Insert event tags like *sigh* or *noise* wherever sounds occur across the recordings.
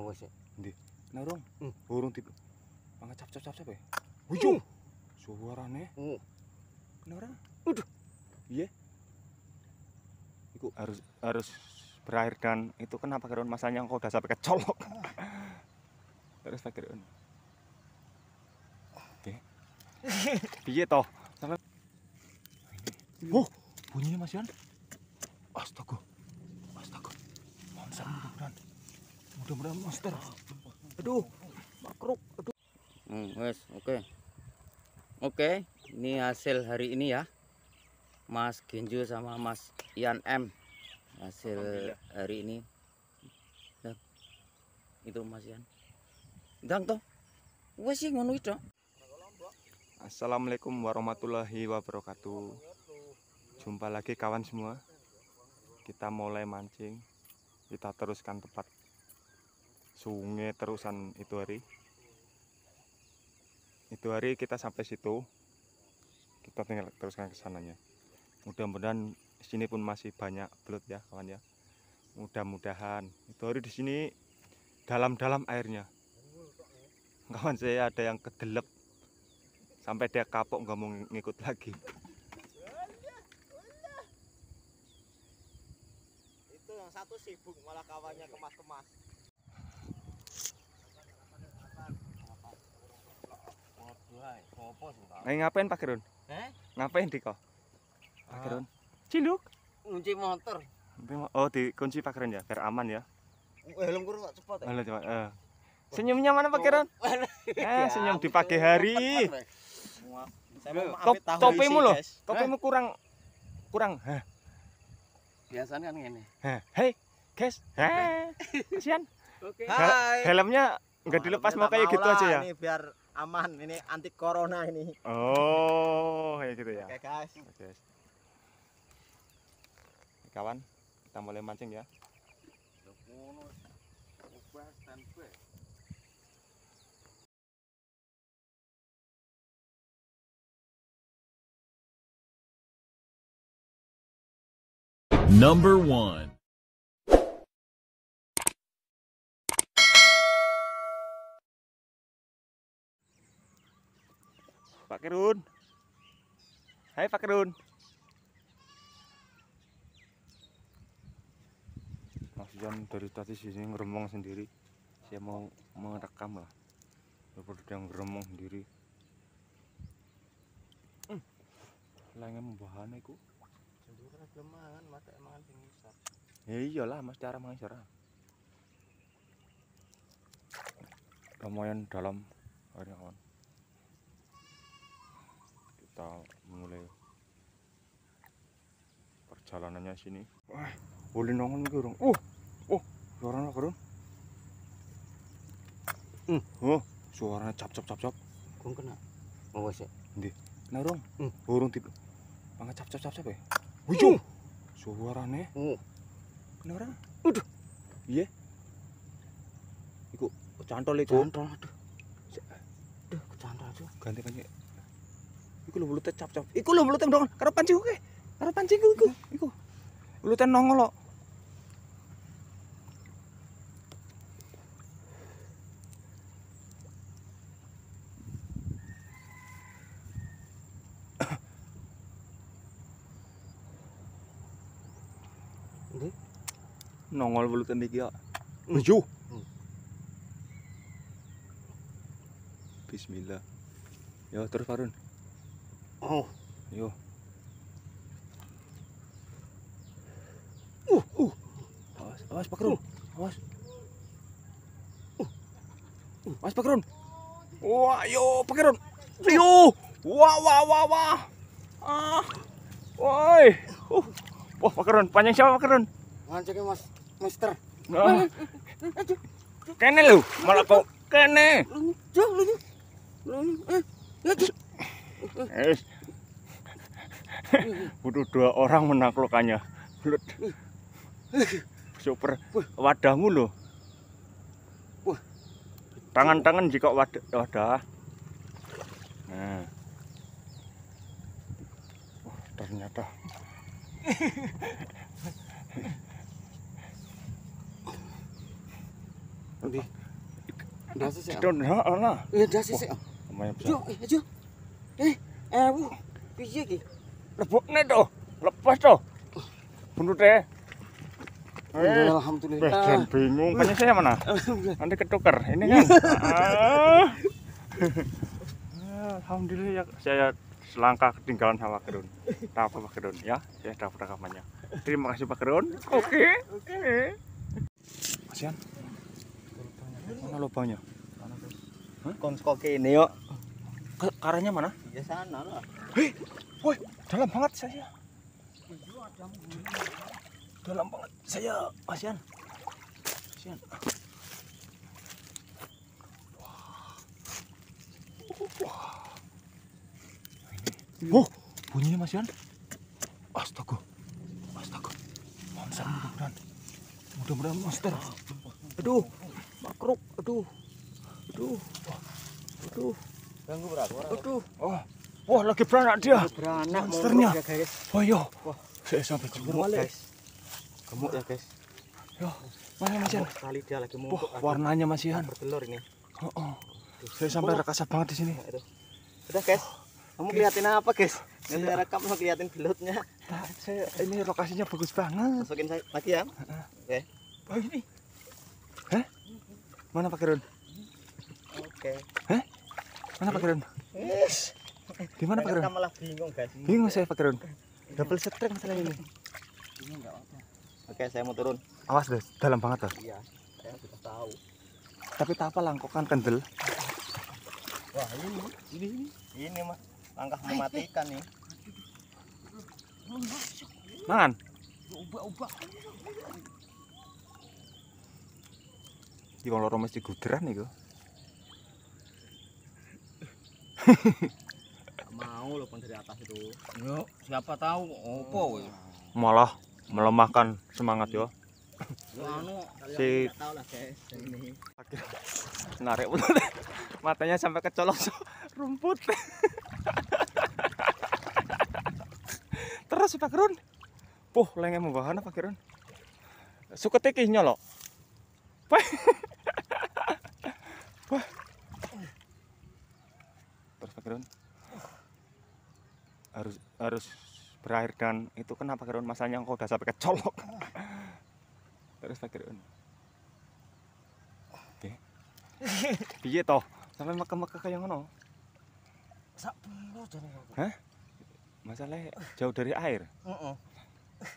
Oh, sik. Ndi? Narung. Hmm. Burung tipe. Mangga cap cap cap cap ya. Wuyu. Suarane. Oh. Kenapa? Waduh. Iya. Iku harus harus berakhir dan itu kenapa Kirun masanya engkau udah sampai kecolok. *laughs* Terus Pak Kirun. Oke. *laughs* Piye toh? Oh, bunyinya Mas Yan. Astaga. Astaga. Monster mudah-mudahan. Mudah-mudahan monster. Aduh, makruk. Aduh. Hmm, wes, oke. Oke, ini hasil hari ini ya. Mas Genjo sama Mas Ian M. Hasil hari ini. Dan itu Mas Ian. Dang toh. Wes sih ngono itu. Assalamualaikum warahmatullahi wabarakatuh. Jumpa lagi kawan semua. Kita mulai mancing. Kita teruskan tempat sungai terusan itu hari. Itu hari kita sampai situ. Kita tinggal teruskan ke sananya. Mudah-mudahan sini pun masih banyak belut ya kawan ya. Mudah-mudahan itu hari di sini dalam-dalam airnya. Kawan saya ada yang kedelep sampai dia kapok nggak mau ngikut lagi itu yang satu sibuk malah kawannya kemas-kemas eh ngapain Pak Kirun Eh? ngapain di kau Pak Kirun cinduk Ngunci motor. oh dikunci Pak Kirun ya biar aman ya. Helm kurang tak cepat Halo coba eh. senyumnya mana Pak Kirun eh senyum di pagi hari. Saya mau Top, topimu loh. topimu kurang kurang Hah, Biasanya kan gini. hei guys. Heh. Kasihan. Oke. hai. helmnya nggak dilepas mau kayak gitu aja ya? ini biar aman ini anti corona ini oh kayak gitu ya oke guys Oke. Kawan, kita mulai mancing ya. Number one. Pak Kirun. Hai Pak Kirun. Mas Jan dari tadi sini ngeremong sendiri. Saya mau merekam lah. Daripada dia ngeremong sendiri. Hmm. Lainnya membahana iku. Cenduran belum mangan mata emangan sing ngisap Ya iyalah Mas cara mangan cara. Lumayan dalam airnya kawan. Kita mulai perjalanannya sini. Wah, boleh nongol nih orang. Oh, oh, suaranya keren. Hmm, oh, suaranya cap cap cap cap. Kung kena. Oh, sik. Narung, Hmm. burung tipe. Mangga cap cap cap cap ya. Wuyu, suaranya. Oh. Kenapa? Aduh. Iya. Iku cantol iku. Cantol aduh. Duh, kecantol aduh. Ganti pancing. Iku lho mulutnya cap-cap. Iku lho mulutnya ndongan karo pancing oke. Karo pancing iku iku. Iku. Mulutnya nongol kok. Nongol niki kok. Hmm. Ayo. Hmm. Bismillah. Yo terus Farun. Oh. Yo. Uh, uh. Awas, awas Pak Run. Awas. Uh. Uh, awas Pak Run. Wah, yo Pak Run. Yo. Wah, wah, wah, wah. Ah. Woi. Uh. Wah, Pak Run, panjang siapa Pak Run? Ngancake Mas Mister. Nah. Kene lu, malah kau kene. Lunjo, lunjo. Lunjo. Eh, aduh. Yes. Butuh dua orang menaklukkannya. Belut. Super wadahmu loh. Tangan-tangan jika wadah. wadah. Nah. Wah, ternyata. Ndi? Ndas sih. Ndas sih. Lumayan besar. Yo, ayo. Eh, eh, bu. Piye iki? Lebokne to. Lepas to. Bunuh teh. Eh, Alhamdulillah. Bingung, kan saya mana? Nanti ketuker, ini kan. Ah. *laughs* Alhamdulillah ya saya selangkah ketinggalan sama Pak Gerun. Apa Pak Gerun ya, saya dapat rekamannya. Terima kasih Pak Gerun. Oke, oke. Masian. Mana lubangnya? Kon kok kene yo. Ke karanya mana? Ya sana lah. Woi, dalam banget saya. Dalam banget saya, Masian. Masian. Wah, bunyinya Masian. Astaga. Astaga. Monster mudah-mudahan. Mudah-mudahan monster. Aduh, makruk. Aduh. Ganggu berapa orang? Aduh. Oh. Wah, lagi beranak dia. Beranak Monsternya. ya guys. Oh iya. Wah. Saya sampai Gemuk guys. Gemuk ya guys. Yo, mana? Gemuk sekali dia lagi mumpuk. warnanya Mas Ian. bertelur ini. Oh, oh. Saya sampai rekasa banget di sini. Aduh. Udah guys. Kamu keliatin apa guys? Nggak saya rekam mau keliatin belutnya. Nah, saya ini lokasinya bagus banget. Masukin saya lagi ya. Oke. Oh ini. Hah? Mana Pak Kirun? Oke. Mana Pak Kirun? Yes. Di mana Pak Kirun? Malah bingung guys. Bingung saya Pak Kirun. Double strike masalah ini. Oke, saya mau turun. Awas deh, dalam banget loh. Iya. Saya sudah tahu. Tapi tak apa langkok kan kendel. Wah, ini ini ini. Ini mah langkah mematikan nih. Mangan. Di kalau loro mesti guderan iku. Mau loh dari atas itu. Yo, siapa tahu opo weh. Malah melemahkan semangat yo. Anu Si- Kalian nggak tahu lah guys. Ini. Narik. *laughs* Matanya sampai kecolok rumput. *laughs* Terus Pak Kirun. Puh, lenge membahan Pak Kirun. Suket iki nyolok. *laughs* Wah. Kirun. Harus harus berakhir dan itu kenapa Kirun masanya engkau udah sampai kecolok. *laughs* Terus Pak Kirun. Oke. *laughs* Piye toh? Sampai meke-meke kayak ngono. Sak piro jane. Masalahnya jauh dari air,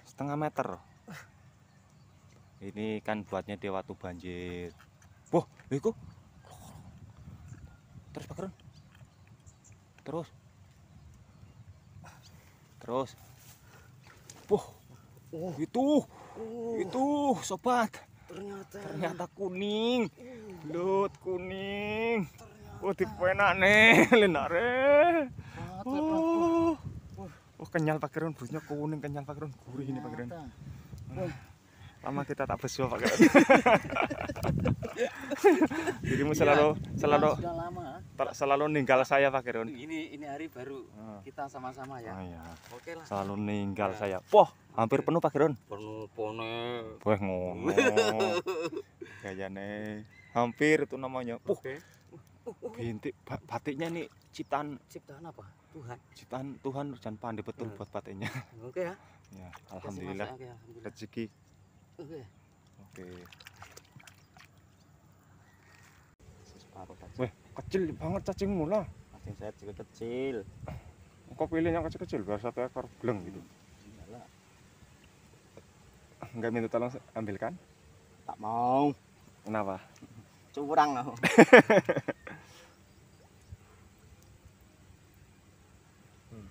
setengah meter. Ini kan buatnya dia waktu banjir. Wah, iku. Terus Pak Kerun. Terus. Terus. Wah, Oh, itu, itu sobat. ternyata. Ternyata kuning. Lut kuning. Oh, dipenak nih, *laughs* lenare. Oh. Oh, kenyal Pak Kirun, busnya kuning kenyal Pak Kirun, gurih ini Pak Kirun. Lama kita tak beso Pak Kirun. Dirimu selalu selalu sudah lama. Selalu ninggal saya Pak Kirun. Ini ini hari baru Ah. kita sama-sama ya. Oh, iya. Oke lah. Selalu ninggal saya. Wah, hampir penuh Pak Kirun. Penuh pone. Wah, ngono. Gayane hampir itu namanya. Puh, Oke. bintik ba- batiknya nih ciptaan Ciptaan apa? Tuhan. ciptaan Tuhan dan pandai betul buat batiknya. Oke ya. Ya, Oke, alhamdulillah Oke, alhamdulillah. rezeki. Oke. Oke. Separuh cacing. Weh, kecil banget cacingmu lah. Cacing saya juga kecil. Kok pilih yang kecil-kecil biar satu ekor bleng gitu. Enggak minta tolong ambilkan? Tak mau. Kenapa? Curang aku. *laughs*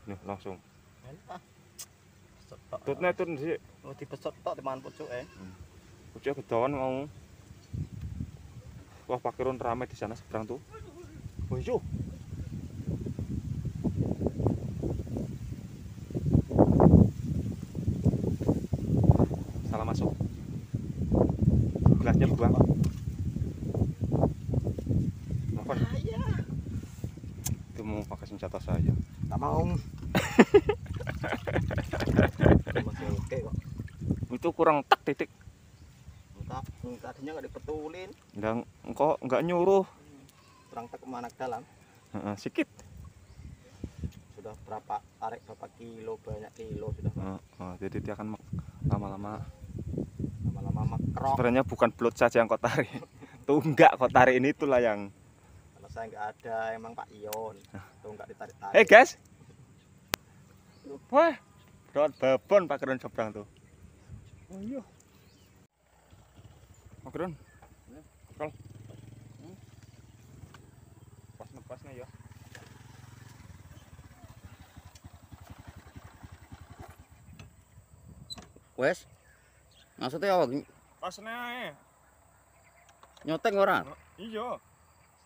Nih, langsung. Enak. Tutnya itu sih. Oh, dipesot tok teman pucuk eh. Ucap kedawan mau. Wah, Pak Kirun ramai di sana seberang tuh. Oh, iya. Salah masuk. Gelasnya buang. Apa? Itu mau pakai senjata saya. Tak mau. *laughs* Itu kurang tak titik. Tadinya nggak dipetulin Dan engkau nggak nyuruh. kurang tak ke mana ke dalam Heeh, sikit. sudah berapa tarik berapa kilo banyak kilo sudah Oh, oh, jadi dia akan lama-lama. lama-lama mekrok Sebenarnya bukan belut saja yang kau tarik. *laughs* Tuh enggak kau tarik ini itulah yang. kalau saya nggak ada emang Pak Ion tuh nggak ditarik tarik Eh guys. Wah, berat babon Pak Keren seberang tuh. Oh iya. Pak Keren. Kol. Pas nepasnya ya. Wes. Maksudnya apa? Pasnya. Nyoteng ora? Iya.